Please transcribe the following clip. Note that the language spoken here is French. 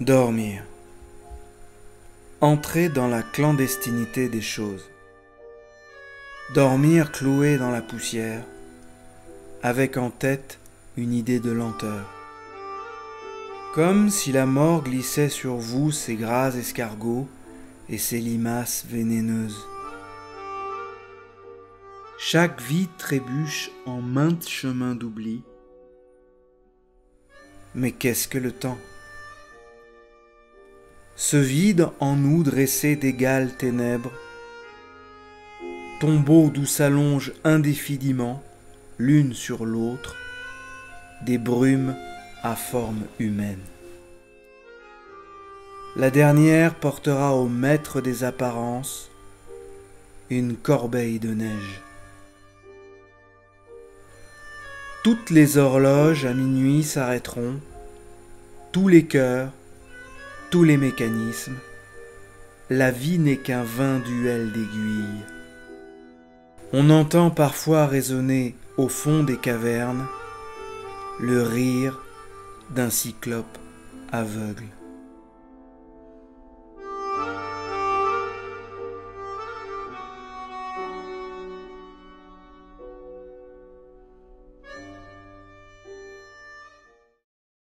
Dormir. Entrer dans la clandestinité des choses. Dormir cloué dans la poussière, avec en tête une idée de lenteur. Comme si la mort glissait sur vous ses gras escargots et ses limaces vénéneuses. Chaque vie trébuche en maintes chemins d'oubli. Mais qu'est-ce que le temps? Ce vide en nous dressé d'égales ténèbres, tombeau d'où s'allongent indéfiniment, l'une sur l'autre, des brumes à forme humaine. La dernière portera au maître des apparences une corbeille de neige. Toutes les horloges à minuit s'arrêteront, tous les cœurs tous les mécanismes, la vie n'est qu'un vain duel d'aiguilles. On entend parfois résonner au fond des cavernes le rire d'un cyclope aveugle.